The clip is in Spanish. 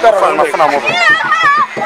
Fala,